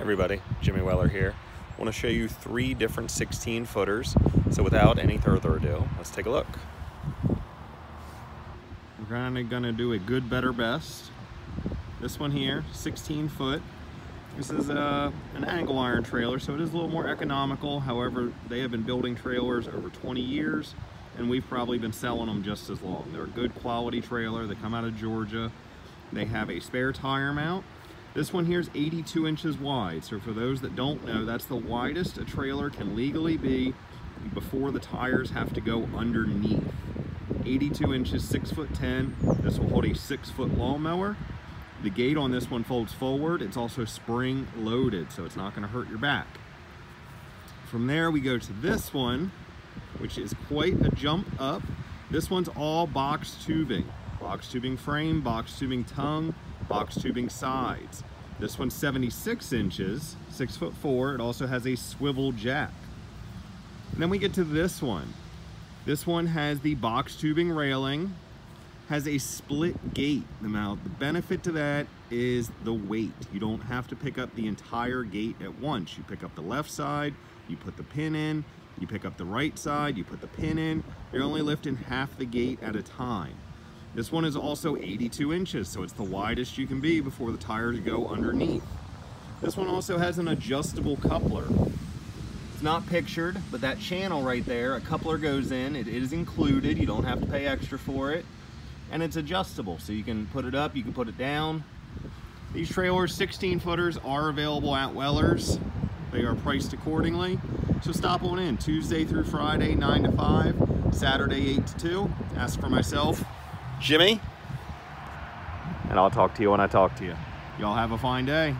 everybody, Jimmy Weller here. I want to show you three different 16 footers. So without any further ado, let's take a look. We're kind of going to do a good, better, best. This one here, 16 foot. This is a, uh, an angle iron trailer, so it is a little more economical. However, they have been building trailers over 20 years, and we've probably been selling them just as long. They're a good quality trailer. They come out of Georgia. They have a spare tire mount this one here is 82 inches wide. So for those that don't know, that's the widest a trailer can legally be before the tires have to go underneath. 82 inches, 6 foot 10. This will hold a 6 foot lawnmower. The gate on this one folds forward. It's also spring loaded, so it's not going to hurt your back. From there, we go to this one, which is quite a jump up. This one's all box tubing. Box tubing frame, box tubing tongue, box tubing sides. This one's 76 inches, six foot four. It also has a swivel jack. And then we get to this one. This one has the box tubing railing, has a split gate. Now, the benefit to that is the weight. You don't have to pick up the entire gate at once. You pick up the left side, you put the pin in, you pick up the right side, you put the pin in. You're only lifting half the gate at a time. This one is also 82 inches, so it's the widest you can be before the tires go underneath. This one also has an adjustable coupler. It's not pictured, but that channel right there, a coupler goes in. It is included. You don't have to pay extra for it. And it's adjustable, so you can put it up, you can put it down. These trailers, 16 footers, are available at Weller's. They are priced accordingly. So stop on in Tuesday through Friday, 9 to 5, Saturday, 8 to 2. Ask for myself. Jimmy. And I'll talk to you when I talk to you. Y'all have a fine day.